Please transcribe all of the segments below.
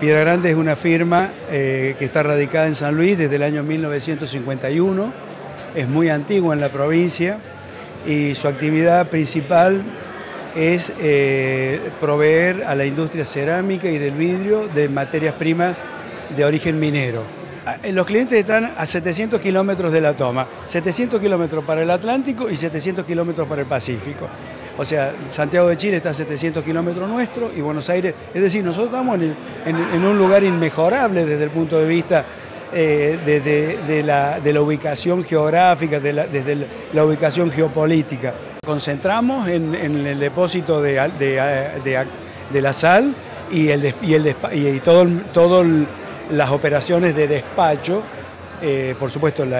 Piedra Grande es una firma eh, que está radicada en San Luis desde el año 1951, es muy antigua en la provincia y su actividad principal es eh, proveer a la industria cerámica y del vidrio de materias primas de origen minero. Ah, los clientes están a 700 kilómetros de la toma, 700 kilómetros para el Atlántico y 700 kilómetros para el Pacífico. O sea, Santiago de Chile está a 700 kilómetros nuestro y Buenos Aires, es decir, nosotros estamos en, un lugar inmejorable desde el punto de vista eh, de, la, ubicación geográfica, desde la ubicación geopolítica. Concentramos en, el depósito de, la sal y, el, y, el, y las operaciones de despacho eh, por supuesto el,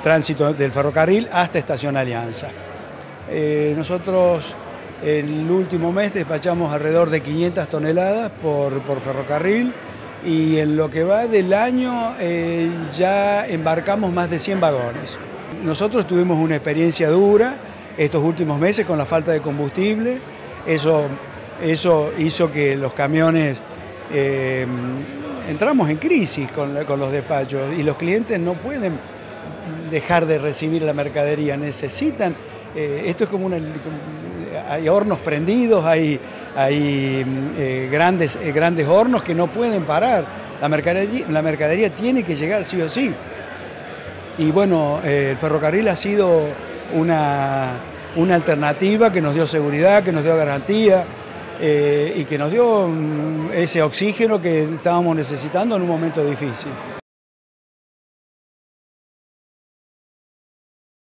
tránsito del ferrocarril hasta Estación Alianza. Eh, nosotros el último mes despachamos alrededor de 500 toneladas por, ferrocarril y en lo que va del año eh, ya embarcamos más de 100 vagones. Nosotros tuvimos una experiencia dura estos últimos meses con la falta de combustible, eso, eso hizo que los camiones eh, entramos en crisis con, con los despachos y los clientes no pueden dejar de recibir la mercadería, necesitan eh, esto es como una... Hay hornos prendidos, hay, hay eh, grandes, eh, grandes hornos que no pueden parar. La mercadería, la mercadería tiene que llegar sí o sí. Y bueno, el ferrocarril ha sido una, una, alternativa que nos dio seguridad, que nos dio garantía y que nos dio mm, ese oxígeno que estábamos necesitando en un momento difícil.